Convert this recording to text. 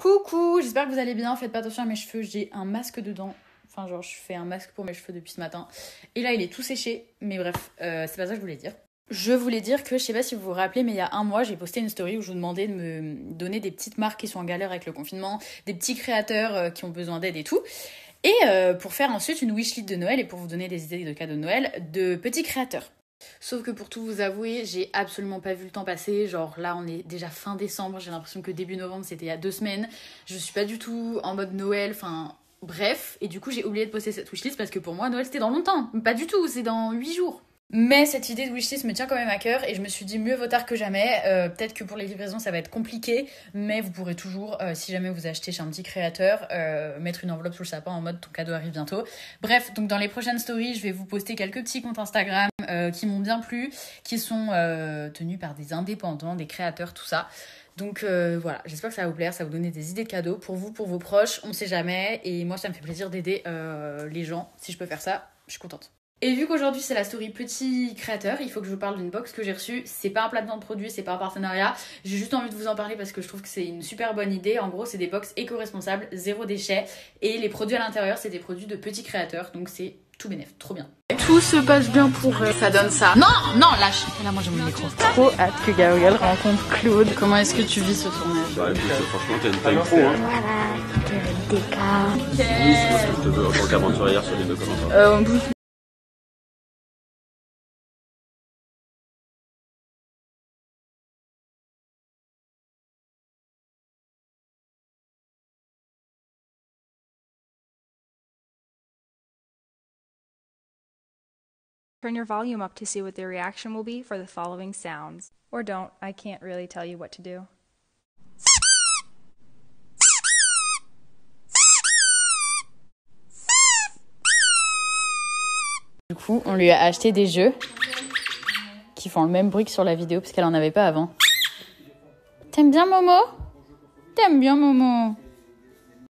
Coucou, j'espère que vous allez bien. Faites pas attention à mes cheveux, j'ai un masque dedans. Enfin, genre, je fais un masque pour mes cheveux depuis ce matin. Et là, il est tout séché. Mais bref, euh, c'est pas ça que je voulais dire. Je voulais dire que, je sais pas si vous vous rappelez, mais il y a un mois, j'ai posté une story où je vous demandais de me donner des petites marques qui sont en galère avec le confinement, des petits créateurs euh, qui ont besoin d'aide et tout. Et euh, pour faire ensuite une wishlist de Noël et pour vous donner des idées de cadeaux de Noël de petits créateurs. Sauf que pour tout vous avouer, j'ai absolument pas vu le temps passer. Genre là, on est déjà fin décembre. J'ai l'impression que début novembre, c'était il y a deux semaines. Je suis pas du tout en mode Noël. Enfin, bref. Et du coup, j'ai oublié de poster cette wishlist parce que pour moi, Noël, c'était dans longtemps. Pas du tout, c'est dans huit jours. Mais cette idée de wishlist me tient quand même à cœur et je me suis dit mieux vaut tard que jamais. Euh, Peut-être que pour les livraisons ça va être compliqué, mais vous pourrez toujours, euh, si jamais vous achetez chez un petit créateur, euh, mettre une enveloppe sous le sapin en mode ton cadeau arrive bientôt. Bref, donc dans les prochaines stories, je vais vous poster quelques petits comptes Instagram euh, qui m'ont bien plu, qui sont euh, tenus par des indépendants, des créateurs, tout ça. Donc euh, voilà, j'espère que ça va vous plaire, ça va vous donner des idées de cadeaux pour vous, pour vos proches, on sait jamais. Et moi, ça me fait plaisir d'aider les gens. Si je peux faire ça, je suis contente. Et vu qu'aujourd'hui c'est la story petit créateur, il faut que je vous parle d'une box que j'ai reçue. C'est pas un placement de produit, c'est pas un partenariat. J'ai juste envie de vous en parler parce que je trouve que c'est une super bonne idée. En gros, c'est des box éco-responsables, zéro déchet. Et les produits à l'intérieur, c'est des produits de petits créateurs. Donc c'est tout bénef, trop bien. Tout se passe bien pour eux. Ça donne ça. Non, non, lâche. Là, moi j'ai mon micro. Trop hâte que Gabriel rencontre Claude. Comment est-ce que tu vis ce tournage Bah écoute, franchement, t'as une taille pro, hein. Voilà, des cas. Oui, c'est ce que je te veux en tant qu'aventurière sur les deux commentaires. Euh, Turn your volume up to see what the reaction will be for the following sounds. Or don't, I can't really tell you what to do. Du coup, on lui a acheté des jeux qui font le même bruit que sur la vidéo parce qu'elle en avait pas avant. T'aimes bien Momo? T'aimes bien Momo?